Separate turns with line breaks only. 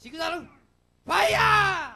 シグナルファイヤー